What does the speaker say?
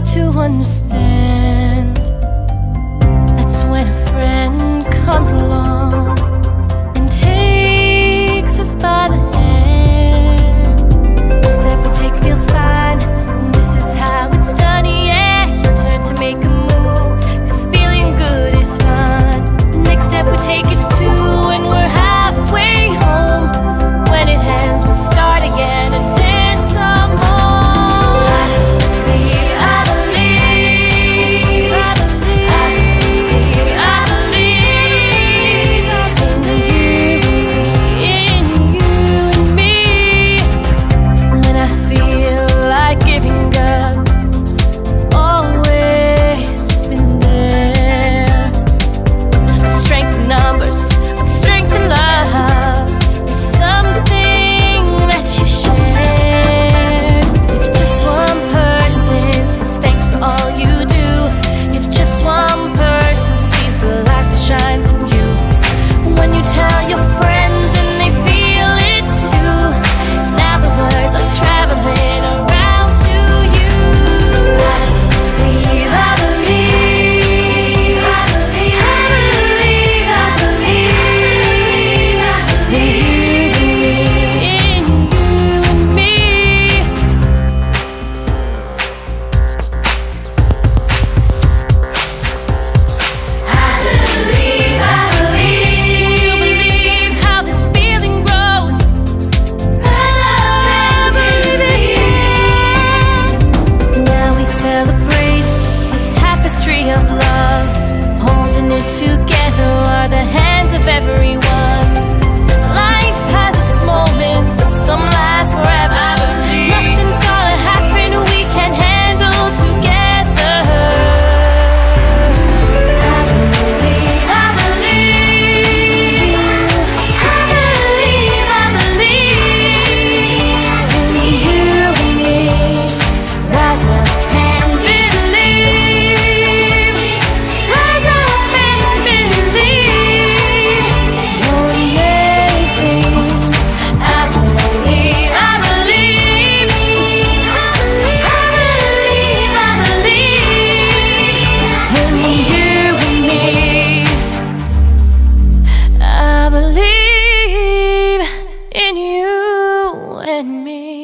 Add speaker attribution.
Speaker 1: hard to understand. That's when a friend comes along And takes us by the hand. One step we take feels fine. This is how it's done, yeah. Your turn to make a move Cause feeling good is fun Next step we take is your friend. together are the hands of everyone. and me.